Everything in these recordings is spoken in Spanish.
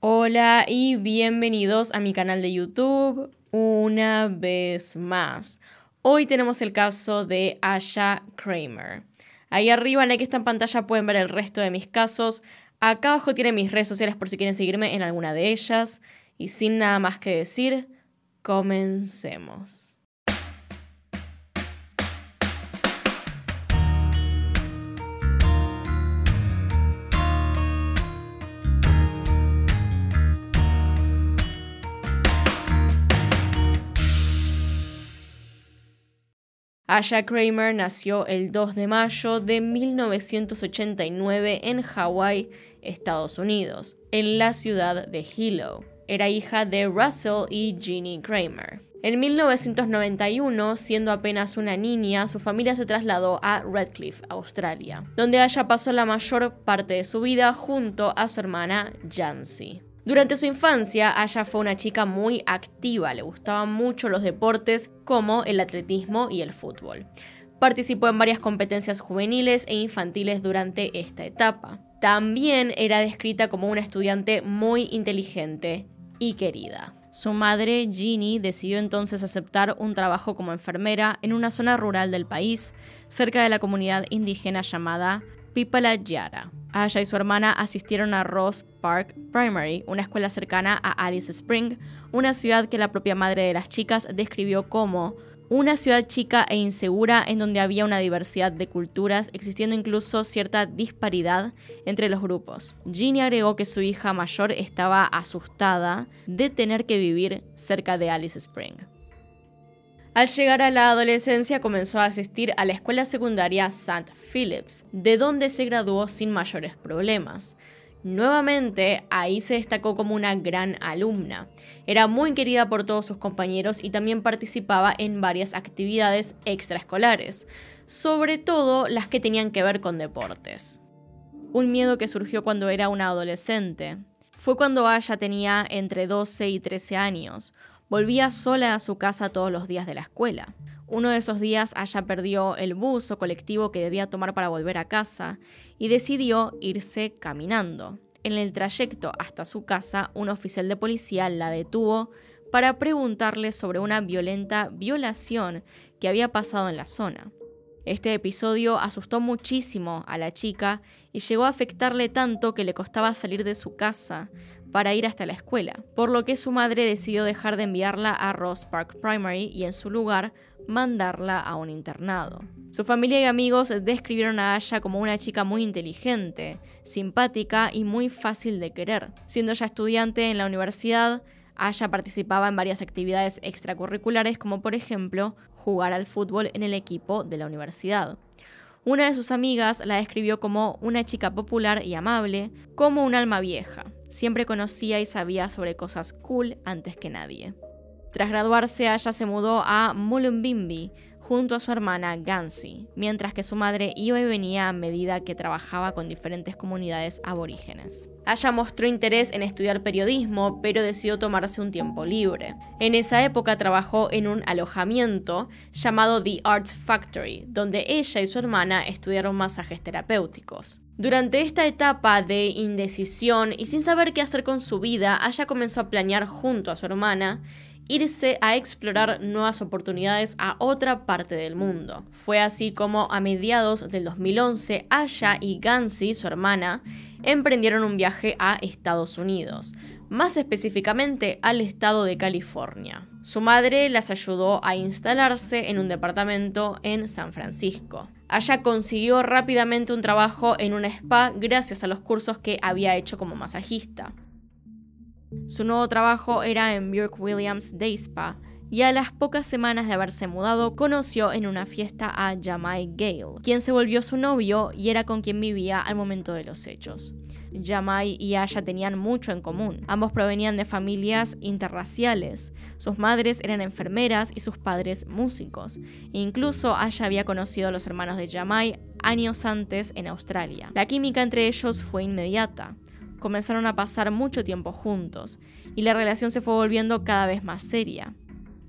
Hola y bienvenidos a mi canal de YouTube una vez más. Hoy tenemos el caso de Asha Kramer. Ahí arriba en la que está en pantalla pueden ver el resto de mis casos. Acá abajo tienen mis redes sociales por si quieren seguirme en alguna de ellas. Y sin nada más que decir, comencemos. Asha Kramer nació el 2 de mayo de 1989 en Hawái, Estados Unidos, en la ciudad de Hilo. Era hija de Russell y Jeannie Kramer. En 1991, siendo apenas una niña, su familia se trasladó a Redcliffe, Australia, donde Asha pasó la mayor parte de su vida junto a su hermana Jancy. Durante su infancia, Aya fue una chica muy activa, le gustaban mucho los deportes como el atletismo y el fútbol. Participó en varias competencias juveniles e infantiles durante esta etapa. También era descrita como una estudiante muy inteligente y querida. Su madre, Ginny, decidió entonces aceptar un trabajo como enfermera en una zona rural del país, cerca de la comunidad indígena llamada Pipala Yara. Aya y su hermana asistieron a Ross Park Primary, una escuela cercana a Alice Spring, una ciudad que la propia madre de las chicas describió como una ciudad chica e insegura en donde había una diversidad de culturas, existiendo incluso cierta disparidad entre los grupos. Ginny agregó que su hija mayor estaba asustada de tener que vivir cerca de Alice Spring. Al llegar a la adolescencia comenzó a asistir a la escuela secundaria St. Phillips, de donde se graduó sin mayores problemas. Nuevamente, ahí se destacó como una gran alumna. Era muy querida por todos sus compañeros y también participaba en varias actividades extraescolares, sobre todo las que tenían que ver con deportes. Un miedo que surgió cuando era una adolescente. Fue cuando Aya tenía entre 12 y 13 años. Volvía sola a su casa todos los días de la escuela. Uno de esos días Aya perdió el bus o colectivo que debía tomar para volver a casa y decidió irse caminando. En el trayecto hasta su casa, un oficial de policía la detuvo para preguntarle sobre una violenta violación que había pasado en la zona. Este episodio asustó muchísimo a la chica y llegó a afectarle tanto que le costaba salir de su casa para ir hasta la escuela, por lo que su madre decidió dejar de enviarla a Ross Park Primary y en su lugar mandarla a un internado. Su familia y amigos describieron a Aya como una chica muy inteligente, simpática y muy fácil de querer. Siendo ya estudiante en la universidad, Aya participaba en varias actividades extracurriculares como por ejemplo jugar al fútbol en el equipo de la universidad. Una de sus amigas la describió como una chica popular y amable, como un alma vieja. Siempre conocía y sabía sobre cosas cool antes que nadie. Tras graduarse, ella se mudó a Mullumbimby, junto a su hermana Gansi, mientras que su madre iba y venía a medida que trabajaba con diferentes comunidades aborígenes. Aya mostró interés en estudiar periodismo, pero decidió tomarse un tiempo libre. En esa época trabajó en un alojamiento llamado The Arts Factory, donde ella y su hermana estudiaron masajes terapéuticos. Durante esta etapa de indecisión y sin saber qué hacer con su vida, Aya comenzó a planear junto a su hermana irse a explorar nuevas oportunidades a otra parte del mundo. Fue así como a mediados del 2011, Aya y Gansi, su hermana, emprendieron un viaje a Estados Unidos, más específicamente al estado de California. Su madre las ayudó a instalarse en un departamento en San Francisco. Aya consiguió rápidamente un trabajo en una spa gracias a los cursos que había hecho como masajista. Su nuevo trabajo era en Burke Williams Day Spa, y a las pocas semanas de haberse mudado conoció en una fiesta a Jamai Gale, quien se volvió su novio y era con quien vivía al momento de los hechos. Jamai y Aya tenían mucho en común. Ambos provenían de familias interraciales. Sus madres eran enfermeras y sus padres músicos. Incluso Aya había conocido a los hermanos de Jamai años antes en Australia. La química entre ellos fue inmediata comenzaron a pasar mucho tiempo juntos y la relación se fue volviendo cada vez más seria.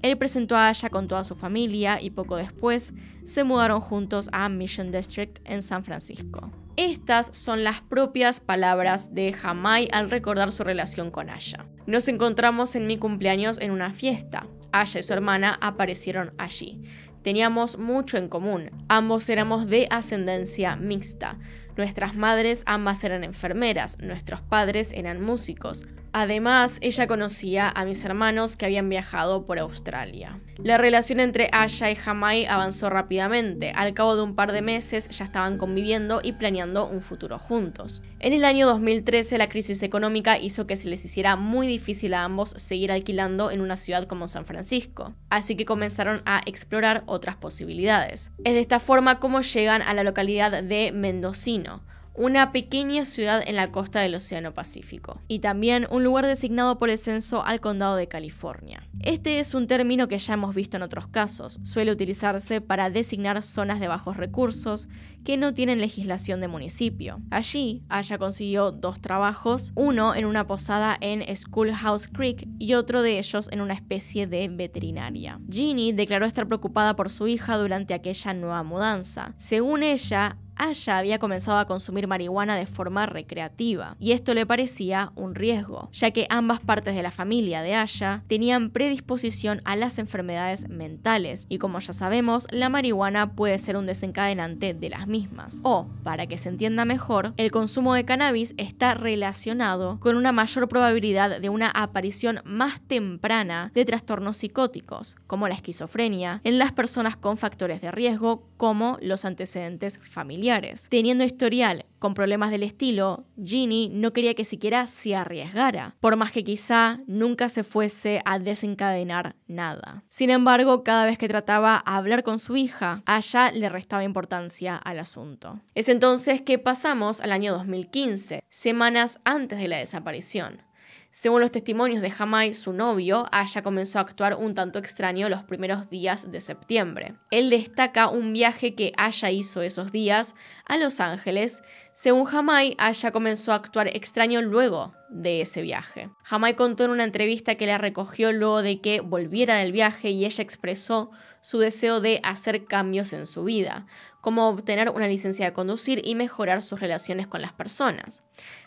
Él presentó a Aya con toda su familia y poco después se mudaron juntos a Mission District en San Francisco. Estas son las propias palabras de Hamai al recordar su relación con Aya. Nos encontramos en mi cumpleaños en una fiesta. Aya y su hermana aparecieron allí. Teníamos mucho en común. Ambos éramos de ascendencia mixta. Nuestras madres ambas eran enfermeras, nuestros padres eran músicos. Además, ella conocía a mis hermanos que habían viajado por Australia. La relación entre Aya y Hamai avanzó rápidamente. Al cabo de un par de meses ya estaban conviviendo y planeando un futuro juntos. En el año 2013 la crisis económica hizo que se les hiciera muy difícil a ambos seguir alquilando en una ciudad como San Francisco, así que comenzaron a explorar otras posibilidades. Es de esta forma como llegan a la localidad de Mendocino, una pequeña ciudad en la costa del Océano Pacífico, y también un lugar designado por el censo al condado de California. Este es un término que ya hemos visto en otros casos, suele utilizarse para designar zonas de bajos recursos que no tienen legislación de municipio. Allí, Aya consiguió dos trabajos, uno en una posada en Schoolhouse Creek y otro de ellos en una especie de veterinaria. Ginny declaró estar preocupada por su hija durante aquella nueva mudanza. Según ella, Aya había comenzado a consumir marihuana de forma recreativa, y esto le parecía un riesgo, ya que ambas partes de la familia de Aya tenían predisposición a las enfermedades mentales, y como ya sabemos, la marihuana puede ser un desencadenante de las mismas. O, para que se entienda mejor, el consumo de cannabis está relacionado con una mayor probabilidad de una aparición más temprana de trastornos psicóticos, como la esquizofrenia, en las personas con factores de riesgo como los antecedentes familiares Teniendo historial con problemas del estilo, Ginny no quería que siquiera se arriesgara, por más que quizá nunca se fuese a desencadenar nada. Sin embargo, cada vez que trataba a hablar con su hija, a ella le restaba importancia al asunto. Es entonces que pasamos al año 2015, semanas antes de la desaparición. Según los testimonios de Jamai, su novio, Aya comenzó a actuar un tanto extraño los primeros días de septiembre. Él destaca un viaje que Aya hizo esos días a Los Ángeles. Según Jamai, Aya comenzó a actuar extraño luego de ese viaje. Jamai contó en una entrevista que la recogió luego de que volviera del viaje y ella expresó su deseo de hacer cambios en su vida, como obtener una licencia de conducir y mejorar sus relaciones con las personas.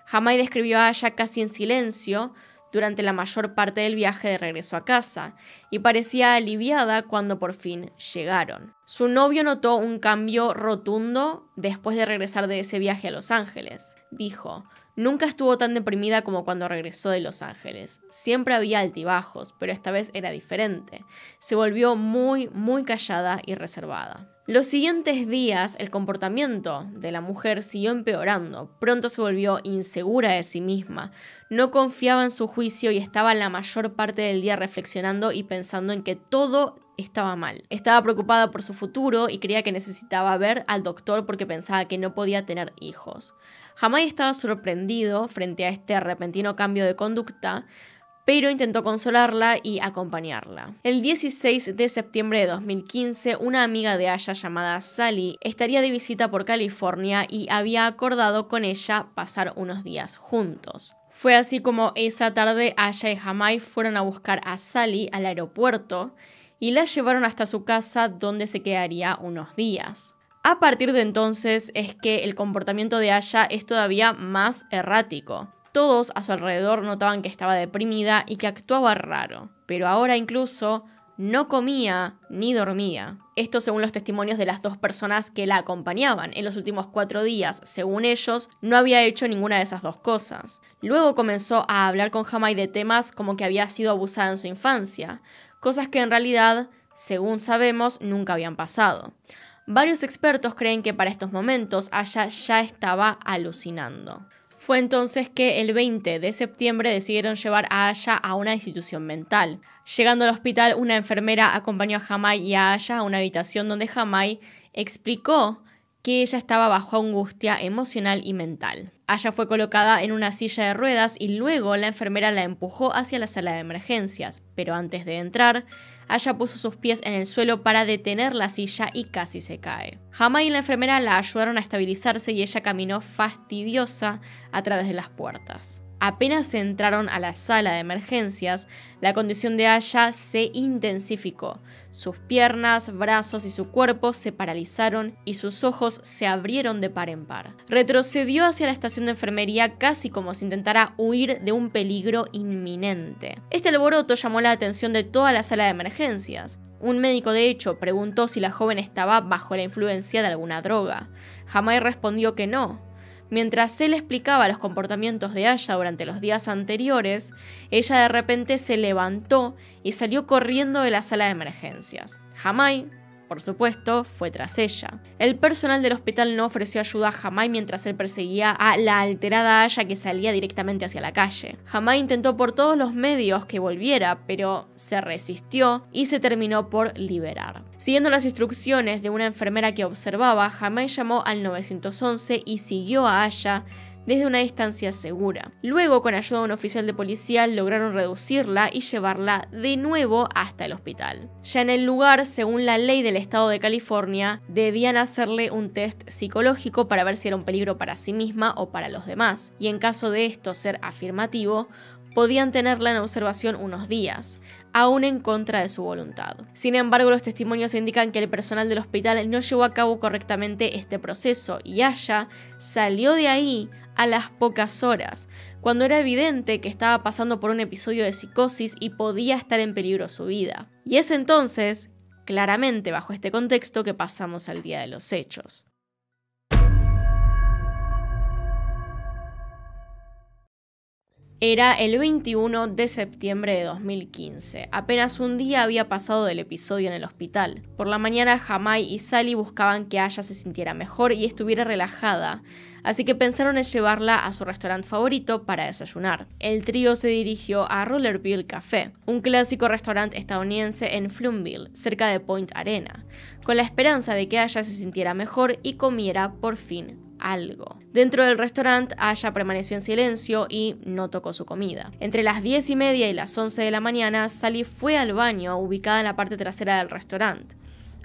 Jamai describió a Aya casi en silencio durante la mayor parte del viaje de regreso a casa y parecía aliviada cuando por fin llegaron. Su novio notó un cambio rotundo después de regresar de ese viaje a Los Ángeles. Dijo, nunca estuvo tan deprimida como cuando regresó de Los Ángeles. Siempre había altibajos, pero esta vez era diferente. Se volvió muy, muy callada y reservada. Los siguientes días el comportamiento de la mujer siguió empeorando. Pronto se volvió insegura de sí misma, no confiaba en su juicio y estaba la mayor parte del día reflexionando y pensando en que todo estaba mal. Estaba preocupada por su futuro y creía que necesitaba ver al doctor porque pensaba que no podía tener hijos. Jamás estaba sorprendido frente a este repentino cambio de conducta, pero intentó consolarla y acompañarla. El 16 de septiembre de 2015, una amiga de Aya llamada Sally estaría de visita por California y había acordado con ella pasar unos días juntos. Fue así como esa tarde Aya y Jamai fueron a buscar a Sally al aeropuerto y la llevaron hasta su casa donde se quedaría unos días. A partir de entonces es que el comportamiento de Aya es todavía más errático. Todos a su alrededor notaban que estaba deprimida y que actuaba raro, pero ahora incluso no comía ni dormía. Esto según los testimonios de las dos personas que la acompañaban. En los últimos cuatro días, según ellos, no había hecho ninguna de esas dos cosas. Luego comenzó a hablar con Jamai de temas como que había sido abusada en su infancia, cosas que en realidad, según sabemos, nunca habían pasado. Varios expertos creen que para estos momentos Aya ya estaba alucinando. Fue entonces que el 20 de septiembre decidieron llevar a Aya a una institución mental. Llegando al hospital, una enfermera acompañó a Jamai y a Aya a una habitación donde Jamai explicó que ella estaba bajo angustia emocional y mental. Aya fue colocada en una silla de ruedas y luego la enfermera la empujó hacia la sala de emergencias, pero antes de entrar, Aya puso sus pies en el suelo para detener la silla y casi se cae. Jamai y la enfermera la ayudaron a estabilizarse y ella caminó fastidiosa a través de las puertas. Apenas entraron a la sala de emergencias, la condición de Aya se intensificó. Sus piernas, brazos y su cuerpo se paralizaron y sus ojos se abrieron de par en par. Retrocedió hacia la estación de enfermería casi como si intentara huir de un peligro inminente. Este alboroto llamó la atención de toda la sala de emergencias. Un médico, de hecho, preguntó si la joven estaba bajo la influencia de alguna droga. Jamai respondió que no. Mientras él explicaba los comportamientos de Aya durante los días anteriores, ella de repente se levantó y salió corriendo de la sala de emergencias. Jamai por supuesto, fue tras ella. El personal del hospital no ofreció ayuda a Jamai mientras él perseguía a la alterada Aya que salía directamente hacia la calle. Jamai intentó por todos los medios que volviera, pero se resistió y se terminó por liberar. Siguiendo las instrucciones de una enfermera que observaba, Jamai llamó al 911 y siguió a Aya desde una distancia segura. Luego, con ayuda de un oficial de policía, lograron reducirla y llevarla de nuevo hasta el hospital. Ya en el lugar, según la ley del estado de California, debían hacerle un test psicológico para ver si era un peligro para sí misma o para los demás, y en caso de esto ser afirmativo, podían tenerla en observación unos días, aún en contra de su voluntad. Sin embargo, los testimonios indican que el personal del hospital no llevó a cabo correctamente este proceso y Aya salió de ahí a las pocas horas, cuando era evidente que estaba pasando por un episodio de psicosis y podía estar en peligro su vida. Y es entonces, claramente bajo este contexto, que pasamos al día de los hechos. Era el 21 de septiembre de 2015. Apenas un día había pasado del episodio en el hospital. Por la mañana, Jamai y Sally buscaban que Aya se sintiera mejor y estuviera relajada, así que pensaron en llevarla a su restaurante favorito para desayunar. El trío se dirigió a Rollerville Café, un clásico restaurante estadounidense en Flumville, cerca de Point Arena, con la esperanza de que Aya se sintiera mejor y comiera por fin algo. Dentro del restaurante, Aya permaneció en silencio y no tocó su comida. Entre las 10 y media y las 11 de la mañana, Sally fue al baño ubicada en la parte trasera del restaurante.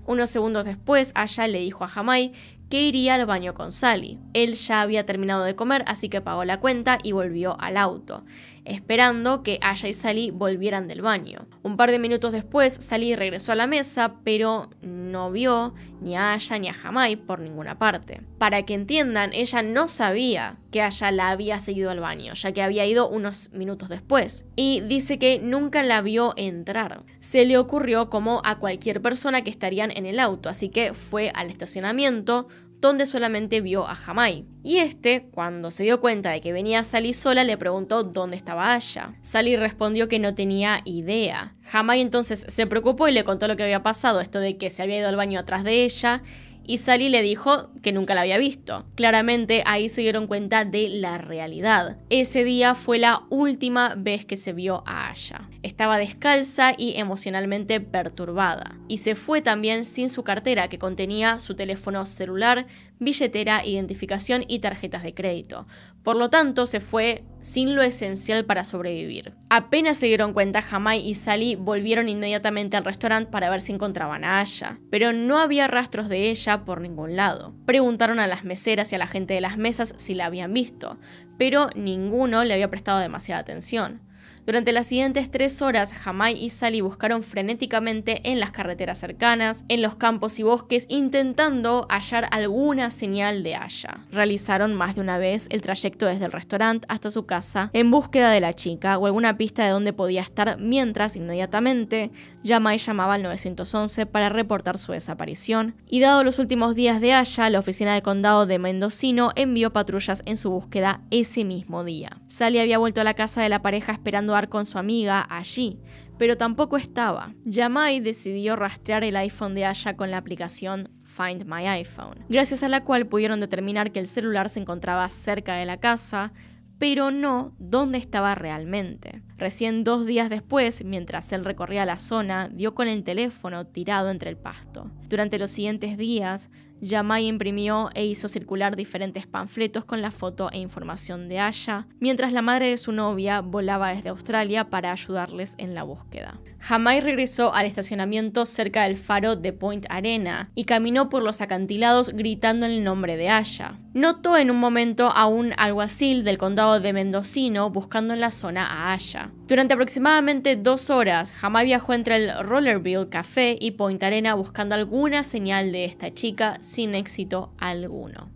Unos segundos después, Aya le dijo a Jamai que iría al baño con Sally. Él ya había terminado de comer, así que pagó la cuenta y volvió al auto esperando que Aya y Sally volvieran del baño. Un par de minutos después, Sally regresó a la mesa, pero no vio ni a Aya ni a Jamai por ninguna parte. Para que entiendan, ella no sabía que Aya la había seguido al baño, ya que había ido unos minutos después. Y dice que nunca la vio entrar. Se le ocurrió como a cualquier persona que estarían en el auto, así que fue al estacionamiento, donde solamente vio a Jamai. Y este, cuando se dio cuenta de que venía Sally sola, le preguntó dónde estaba Aya. Sally respondió que no tenía idea. Jamai entonces se preocupó y le contó lo que había pasado, esto de que se había ido al baño atrás de ella y Sally le dijo que nunca la había visto. Claramente ahí se dieron cuenta de la realidad. Ese día fue la última vez que se vio a Aya. Estaba descalza y emocionalmente perturbada. Y se fue también sin su cartera que contenía su teléfono celular, billetera, identificación y tarjetas de crédito. Por lo tanto, se fue sin lo esencial para sobrevivir. Apenas se dieron cuenta, Jamai y Sally volvieron inmediatamente al restaurante para ver si encontraban a Aya, pero no había rastros de ella por ningún lado. Preguntaron a las meseras y a la gente de las mesas si la habían visto, pero ninguno le había prestado demasiada atención. Durante las siguientes tres horas, Jamai y Sally buscaron frenéticamente en las carreteras cercanas, en los campos y bosques, intentando hallar alguna señal de Aya. Realizaron más de una vez el trayecto desde el restaurante hasta su casa en búsqueda de la chica o alguna pista de dónde podía estar, mientras inmediatamente Jamai llamaba al 911 para reportar su desaparición. Y dado los últimos días de Aya, la oficina del condado de Mendocino envió patrullas en su búsqueda ese mismo día. Sally había vuelto a la casa de la pareja esperando con su amiga allí, pero tampoco estaba. Yamai decidió rastrear el iPhone de Aya con la aplicación Find My iPhone, gracias a la cual pudieron determinar que el celular se encontraba cerca de la casa, pero no dónde estaba realmente. Recién dos días después, mientras él recorría la zona, dio con el teléfono tirado entre el pasto. Durante los siguientes días, Yamai imprimió e hizo circular diferentes panfletos con la foto e información de Aya, mientras la madre de su novia volaba desde Australia para ayudarles en la búsqueda. Jamai regresó al estacionamiento cerca del faro de Point Arena y caminó por los acantilados gritando el nombre de Aya. Notó en un momento a un alguacil del condado de Mendocino buscando en la zona a Aya. Durante aproximadamente dos horas, Jamai viajó entre el Rollerville Café y Point Arena buscando alguna señal de esta chica sin éxito alguno.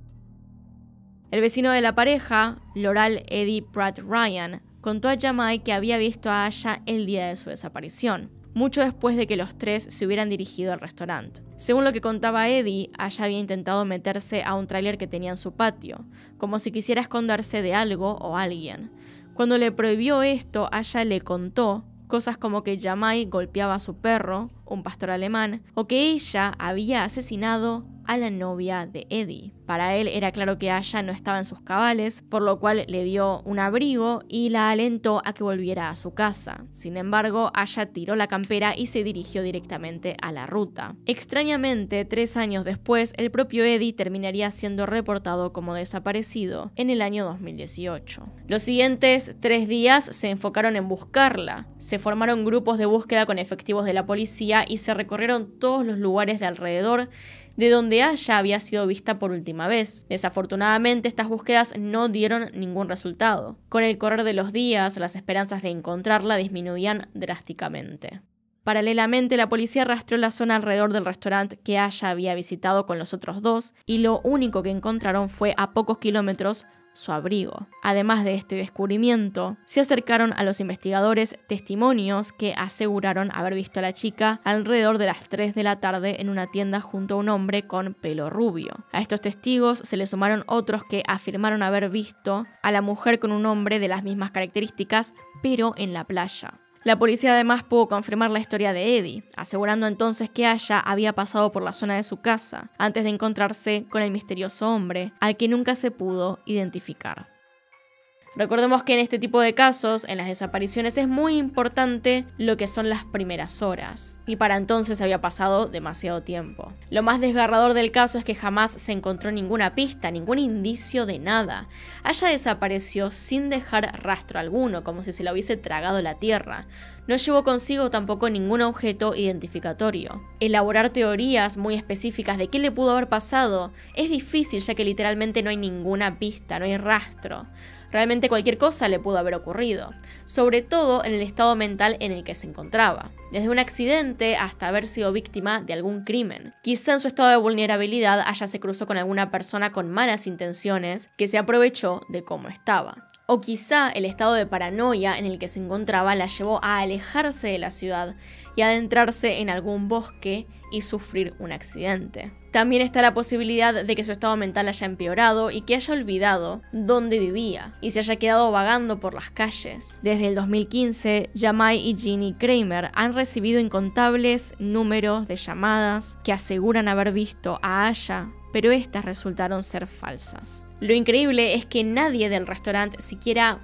El vecino de la pareja, Loral Eddie Pratt Ryan, contó a Jamai que había visto a Aya el día de su desaparición, mucho después de que los tres se hubieran dirigido al restaurante. Según lo que contaba Eddie, Aya había intentado meterse a un tráiler que tenía en su patio, como si quisiera esconderse de algo o alguien. Cuando le prohibió esto, Aya le contó cosas como que Jamai golpeaba a su perro, un pastor alemán, o que ella había asesinado a la novia de Eddie. Para él era claro que Aya no estaba en sus cabales, por lo cual le dio un abrigo y la alentó a que volviera a su casa. Sin embargo, Aya tiró la campera y se dirigió directamente a la ruta. Extrañamente, tres años después, el propio Eddie terminaría siendo reportado como desaparecido en el año 2018. Los siguientes tres días se enfocaron en buscarla. Se formaron grupos de búsqueda con efectivos de la policía y se recorrieron todos los lugares de alrededor de donde Aya había sido vista por última vez. Desafortunadamente, estas búsquedas no dieron ningún resultado. Con el correr de los días, las esperanzas de encontrarla disminuían drásticamente. Paralelamente, la policía rastreó la zona alrededor del restaurante que Aya había visitado con los otros dos y lo único que encontraron fue a pocos kilómetros su abrigo. Además de este descubrimiento, se acercaron a los investigadores testimonios que aseguraron haber visto a la chica alrededor de las 3 de la tarde en una tienda junto a un hombre con pelo rubio. A estos testigos se le sumaron otros que afirmaron haber visto a la mujer con un hombre de las mismas características, pero en la playa. La policía además pudo confirmar la historia de Eddie, asegurando entonces que Aya había pasado por la zona de su casa antes de encontrarse con el misterioso hombre, al que nunca se pudo identificar. Recordemos que en este tipo de casos, en las desapariciones, es muy importante lo que son las primeras horas, y para entonces había pasado demasiado tiempo. Lo más desgarrador del caso es que jamás se encontró ninguna pista, ningún indicio de nada. Aya desapareció sin dejar rastro alguno, como si se la hubiese tragado la tierra. No llevó consigo tampoco ningún objeto identificatorio. Elaborar teorías muy específicas de qué le pudo haber pasado es difícil ya que literalmente no hay ninguna pista, no hay rastro. Realmente cualquier cosa le pudo haber ocurrido, sobre todo en el estado mental en el que se encontraba, desde un accidente hasta haber sido víctima de algún crimen. Quizá en su estado de vulnerabilidad haya se cruzó con alguna persona con malas intenciones que se aprovechó de cómo estaba. O quizá el estado de paranoia en el que se encontraba la llevó a alejarse de la ciudad y adentrarse en algún bosque y sufrir un accidente. También está la posibilidad de que su estado mental haya empeorado y que haya olvidado dónde vivía y se haya quedado vagando por las calles. Desde el 2015, Yamai y Ginny Kramer han recibido incontables números de llamadas que aseguran haber visto a Aya, pero estas resultaron ser falsas. Lo increíble es que nadie del restaurante siquiera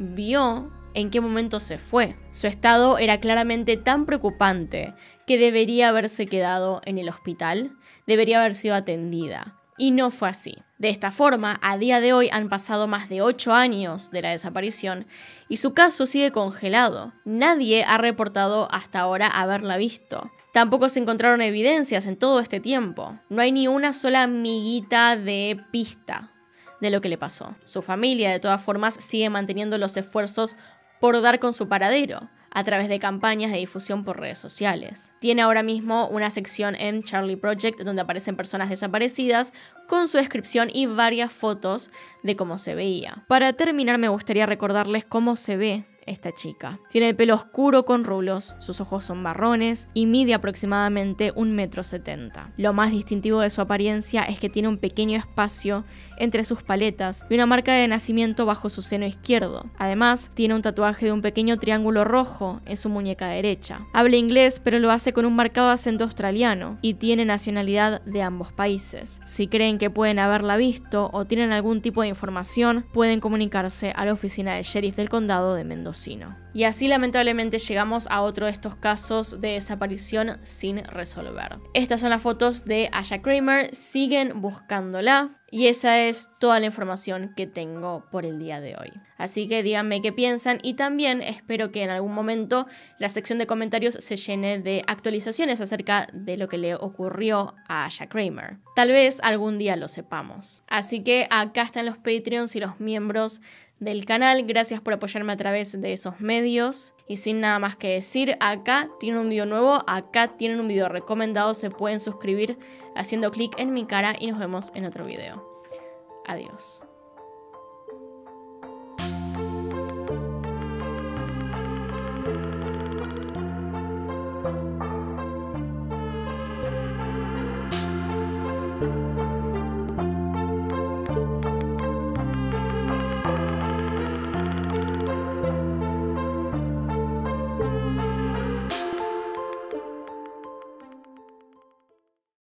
vio en qué momento se fue. Su estado era claramente tan preocupante que debería haberse quedado en el hospital, debería haber sido atendida. Y no fue así. De esta forma, a día de hoy han pasado más de 8 años de la desaparición y su caso sigue congelado. Nadie ha reportado hasta ahora haberla visto. Tampoco se encontraron evidencias en todo este tiempo. No hay ni una sola miguita de pista de lo que le pasó. Su familia, de todas formas, sigue manteniendo los esfuerzos por dar con su paradero a través de campañas de difusión por redes sociales. Tiene ahora mismo una sección en Charlie Project donde aparecen personas desaparecidas con su descripción y varias fotos de cómo se veía. Para terminar me gustaría recordarles cómo se ve esta chica. Tiene el pelo oscuro con rulos, sus ojos son marrones y mide aproximadamente un metro setenta. Lo más distintivo de su apariencia es que tiene un pequeño espacio entre sus paletas y una marca de nacimiento bajo su seno izquierdo. Además, tiene un tatuaje de un pequeño triángulo rojo en su muñeca derecha. Habla inglés, pero lo hace con un marcado acento australiano y tiene nacionalidad de ambos países. Si creen que pueden haberla visto o tienen algún tipo de información, pueden comunicarse a la oficina del sheriff del condado de Mendoza. Y así lamentablemente llegamos a otro de estos casos de desaparición sin resolver. Estas son las fotos de Asha Kramer, siguen buscándola. Y esa es toda la información que tengo por el día de hoy. Así que díganme qué piensan y también espero que en algún momento la sección de comentarios se llene de actualizaciones acerca de lo que le ocurrió a Asha Kramer. Tal vez algún día lo sepamos. Así que acá están los Patreons y los miembros del canal. Gracias por apoyarme a través de esos medios. Y sin nada más que decir, acá tienen un video nuevo, acá tienen un video recomendado, se pueden suscribir haciendo clic en mi cara y nos vemos en otro video. Adiós.